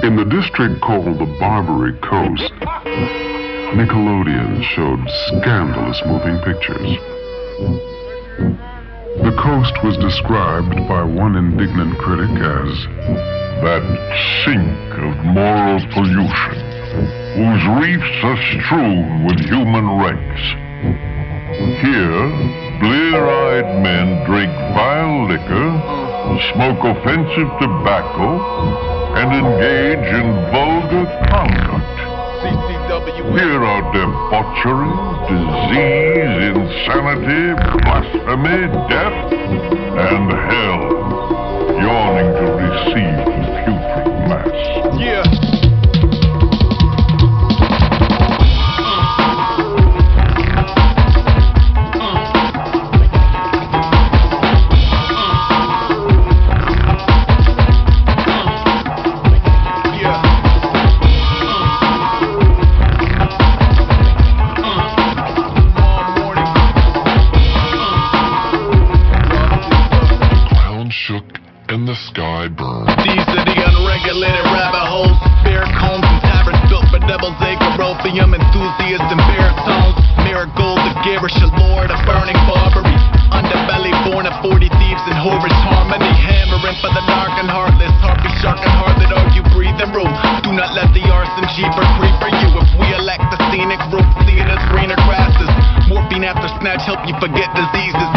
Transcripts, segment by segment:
In the district called the Barbary Coast, Nickelodeon showed scandalous moving pictures. The coast was described by one indignant critic as that sink of moral pollution, whose reefs are strewn with human wrecks. Here, blear-eyed men drink vile liquor, smoke offensive tobacco, and engage in vulgar conduct. Here are debauchery, disease, insanity, blasphemy, death, and hell yawning to receive the sky burned. These are the unregulated rabbit holes. Bear combs and taverns built for devil's acre. Opium enthusiasts and baritones. Marigold, the garish allure, the burning Barbary. Underbelly born of 40 thieves and whorish harmony. Hammering for the dark and heartless. Harpy, shark, and heart that argue, breathe and room. Do not let the arson cheaper creeper you. If we elect the scenic route, see it as greener grasses. Morphine after snatch help you forget diseases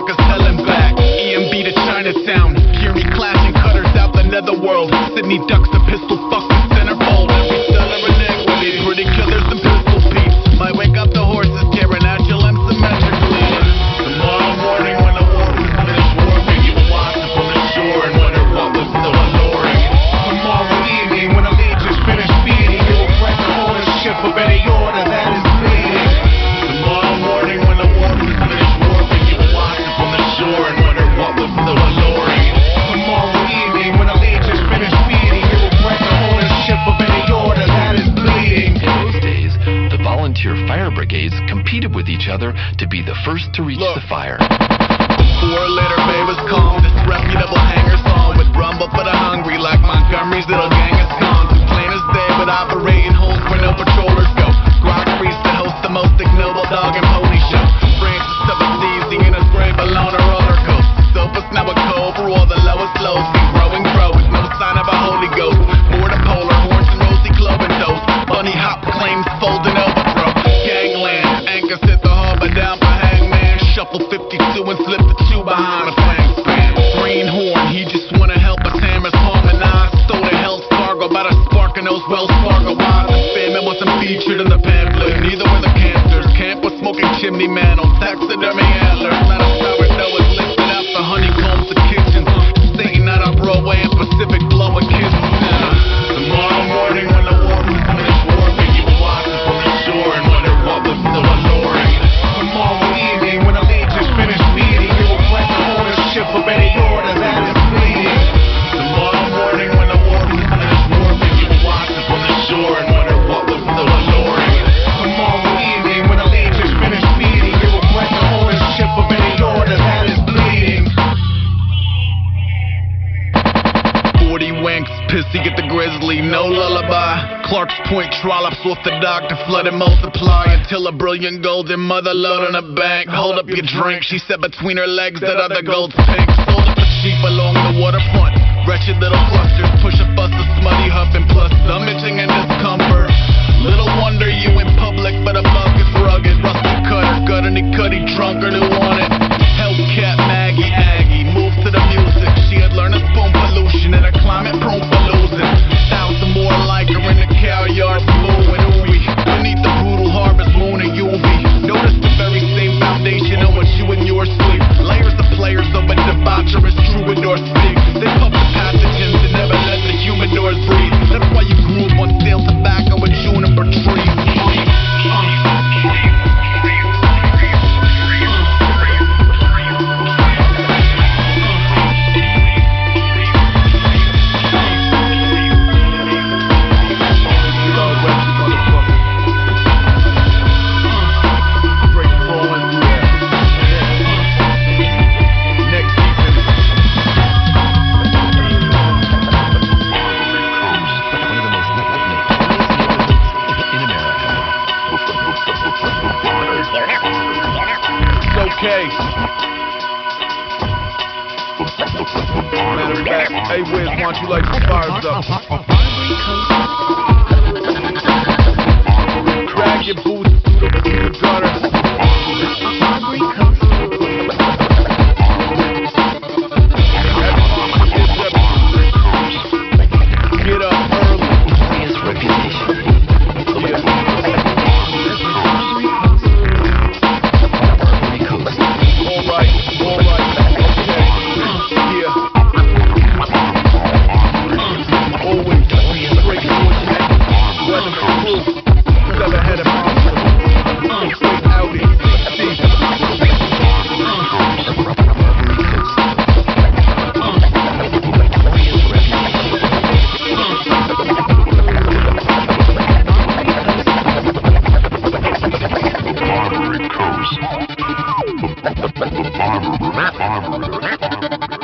12 first to reach Look. the fire. Wells Fargo eyes. The famine wasn't featured in the pamphlet, neither were the cancers. Camp was smoking chimney man on taxidermy antlers. Not a sourdough is lifted out the honeycombs of kitchens. Satan out on Broadway and Pacific blowing kisses. Tomorrow morning when the war was finished warping, you watch from the shore and wonder what was so alluring. Tomorrow evening, when the legions finish feeding, you will press the ownership of any order Clark's Point trollops off the dock to flood and multiply until a brilliant golden mother lode on a bank. Hold up your drink, she said between her legs that other gold's pink. Sold up a sheep along the waterfront. Wretched little clusters, push a fuss, a smutty huffing, plus stomaching and discomfort. Little wonder okay. Hey, Wiz, why don't you light the fires up? monitor, monitor, monitor.